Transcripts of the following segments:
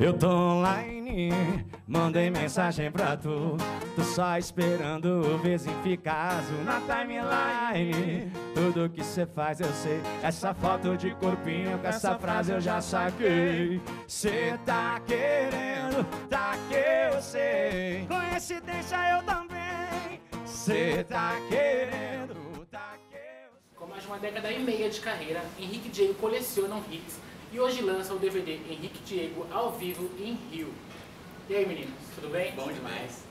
Eu tô online, mandei mensagem pra tu. Tô só esperando o azul na timeline. Tudo que cê faz eu sei. Essa foto de corpinho com essa frase eu já saquei. Cê tá querendo, tá que eu sei. Coincidência eu também. Cê tá querendo, tá que eu sei. Com mais de uma década e meia de carreira, Henrique Diego colecionam hits e hoje lança o DVD Henrique Diego ao vivo em Rio. E aí meninos, tudo bem? Bom demais.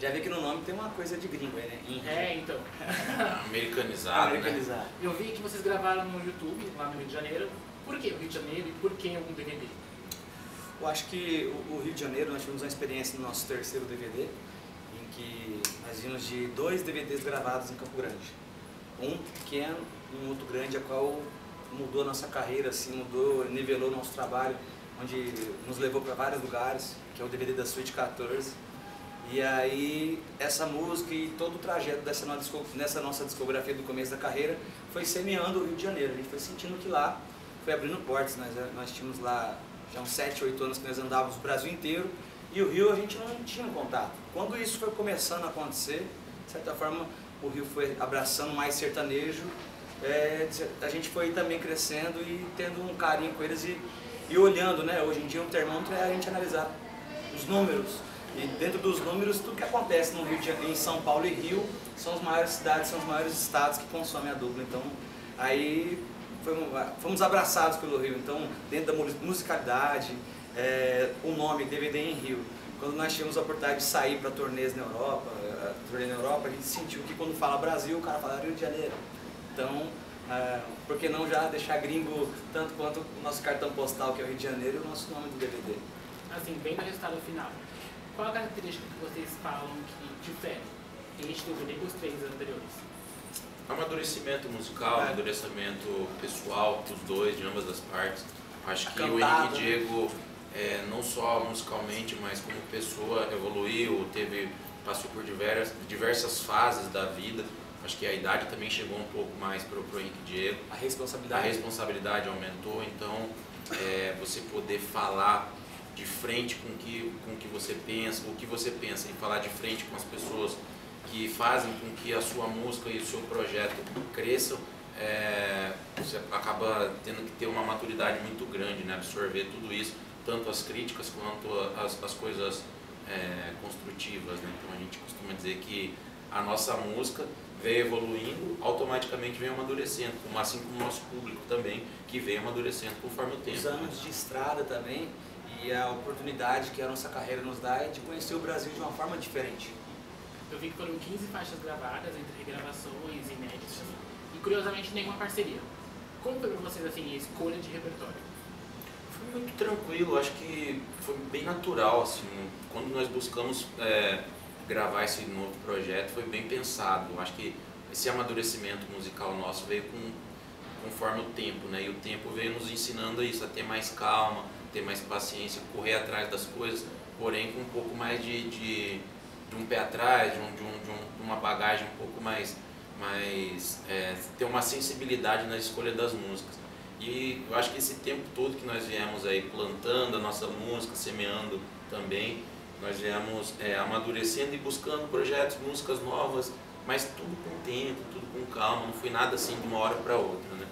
Já vi que no nome tem uma coisa de gringo aí, né? Em- É, então. Americanizado, né? Americanizado. Eu vi que vocês gravaram no YouTube, lá no Rio de Janeiro. Por que o Rio de Janeiro e por que um DVD? Eu acho que o, o Rio de Janeiro, nós tivemos uma experiência no nosso terceiro DVD, em que nós vimos de dois DVDs gravados em Campo Grande. Um pequeno e um outro grande, a qual mudou a nossa carreira, assim, mudou, nivelou nosso trabalho, onde nos levou para vários lugares, que é o DVD da Suite 14. E aí, essa música e todo o trajeto dessa nossa, nessa nossa discografia do começo da carreira foi semeando o Rio de Janeiro. A gente foi sentindo que lá foi abrindo portas. Nós, nós tínhamos lá já uns 7, 8 anos que nós andávamos o Brasil inteiro e o Rio a gente não tinha contato. Quando isso foi começando a acontecer, de certa forma o Rio foi abraçando mais sertanejo, é, a gente foi também crescendo e tendo um carinho com eles e, e olhando, né? Hoje em dia um termômetro é a gente analisar os números. E dentro dos números, tudo que acontece no Rio de Janeiro, em São Paulo e Rio são as maiores cidades, são os maiores estados que consomem a dupla. Então, aí fomos, fomos abraçados pelo Rio. Então, dentro da mu- musicalidade, é, o nome DVD em Rio. Quando nós tivemos a oportunidade de sair para turnês na Europa, turnê na Europa, a gente sentiu que quando fala Brasil, o cara fala Rio de Janeiro. Então, ah, por que não já deixar gringo tanto quanto o nosso cartão postal, que é o Rio de Janeiro, e o nosso nome do DVD? Assim, vendo o resultado final, qual a característica que vocês falam que difere este DVD dos três anteriores? Amadurecimento musical, É. amadurecimento pessoal dos dois, de ambas as partes. Acho que o Henrique Diego, é, não só musicalmente, mas como pessoa, evoluiu, teve, passou por diversas, diversas fases da vida. Acho que a idade também chegou um pouco mais para o Henrique Diego. A A responsabilidade. responsabilidade aumentou, então é, você poder falar de frente com o que, com o que você pensa, o que você pensa, e falar de frente com as pessoas que fazem com que a sua música e o seu projeto cresçam, é, você acaba tendo que ter uma maturidade muito grande, né? absorver tudo isso, tanto as críticas quanto as, as coisas é, construtivas. Né? Então a gente costuma dizer que a nossa música veio evoluindo, automaticamente vem amadurecendo, como assim como o nosso público também, que vem amadurecendo conforme o tempo. Os anos de estrada também e a oportunidade que a nossa carreira nos dá é de conhecer o Brasil de uma forma diferente. Eu vi que foram 15 faixas gravadas entre regravações, inéditas e curiosamente nenhuma parceria. Como foi pra vocês assim, a escolha de repertório? Foi muito tranquilo, acho que foi bem natural, assim, quando nós buscamos é, gravar esse novo projeto, foi bem pensado. Acho que esse amadurecimento musical nosso veio com, conforme o tempo, né? E o tempo veio nos ensinando isso, a ter mais calma, ter mais paciência, correr atrás das coisas, porém com um pouco mais de, de, de um pé atrás, de, um, de, um, de, um, de uma bagagem um pouco mais, mais é, ter uma sensibilidade na escolha das músicas. E eu acho que esse tempo todo que nós viemos aí plantando a nossa música, semeando também, nós viemos é, amadurecendo e buscando projetos, músicas novas, mas tudo com tempo, tudo com calma, não foi nada assim de uma hora para outra, né?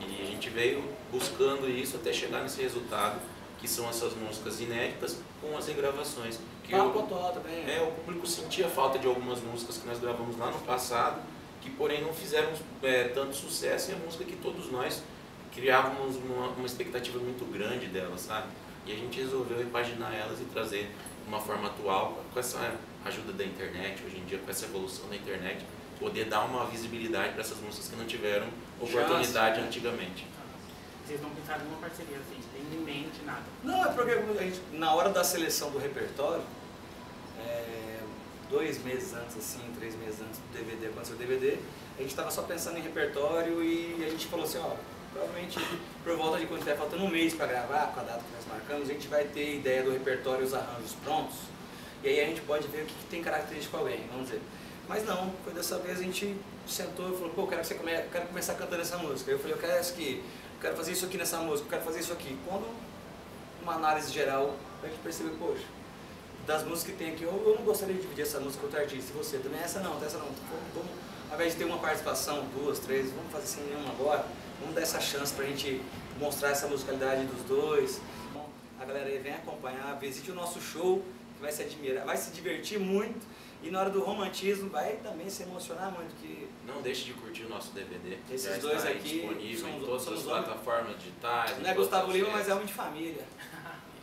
E a gente veio buscando isso até chegar nesse resultado, que são essas músicas inéditas com as regravações. Que eu- também. é, o público sentia falta de algumas músicas que nós gravamos lá no passado, que porém não fizeram é, tanto sucesso, e a música que todos nós criávamos uma, uma expectativa muito grande delas, sabe? E a gente resolveu repaginar elas e trazer de uma forma atual, com essa ajuda da internet, hoje em dia com essa evolução da internet, poder dar uma visibilidade para essas músicas que não tiveram oportunidade antigamente. Vocês não pensaram em uma parceria assim, nem em mente, nada. Não, é porque a gente, na hora da seleção do repertório, é, dois meses antes, assim, três meses antes do DVD, acontecer o DVD, a gente estava só pensando em repertório e a gente falou assim, ó, provavelmente por volta de quando estiver faltando um mês para gravar, com a data que nós marcamos, a gente vai ter ideia do repertório e os arranjos prontos, e aí a gente pode ver o que, que tem característico alguém, vamos dizer. Mas não, foi dessa vez a gente sentou e falou, pô, quero, que você come... quero começar cantando essa música. Eu falei, eu quero essa aqui, eu quero fazer isso aqui nessa música, eu quero fazer isso aqui. Quando uma análise geral pra gente perceber, poxa, das músicas que tem aqui, eu, eu não gostaria de dividir essa música com outro artista, e você também, essa não, essa não. Vamos, vamos, ao invés de ter uma participação, duas, três, vamos fazer sem nenhuma agora, vamos dar essa chance pra gente mostrar essa musicalidade dos dois. Então, a galera aí vem acompanhar, visite o nosso show, que vai se admirar, vai se divertir muito, e na hora do romantismo vai também se emocionar muito, que Não deixe de curtir o nosso DVD. Esses Já dois aqui disponível em todas as plataformas digitais. não é Gustavo Lima, mas é homem de família.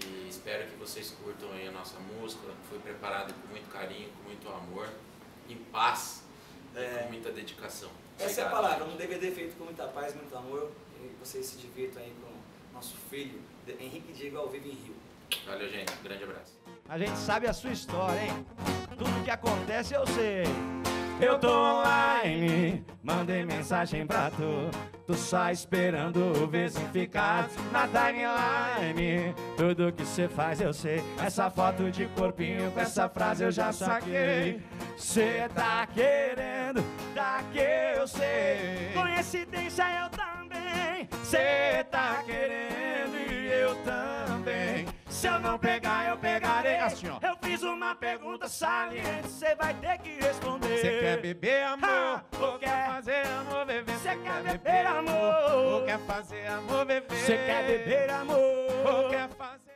E espero que vocês curtam aí a nossa música. Foi preparada com muito carinho, com muito amor, em paz É. e com muita dedicação. Essa é a palavra, gente. um DVD feito com muita paz, muito amor, e vocês se divirtam aí com o nosso filho, Henrique Diego, ao vivo em Rio. Valeu, gente. Um grande abraço. A gente sabe a sua história, hein? Tudo que acontece eu sei. Eu tô online, mandei mensagem pra tu. Tu só esperando ver se ficar na timeline. Tudo que cê faz eu sei. Essa foto de corpinho com essa frase eu já saquei. Cê tá querendo, tá que eu sei. Coincidência eu também. Cê tá querendo e eu também. Se eu não pegar, eu pegarei. Assim, ó. Eu fiz uma pergunta saliente, cê vai ter que responder. Você quer beber amor? Ou quer fazer amor, bebê? Cê quer beber amor? Ou quer fazer amor, bebê? Cê quer beber amor? Ou quer fazer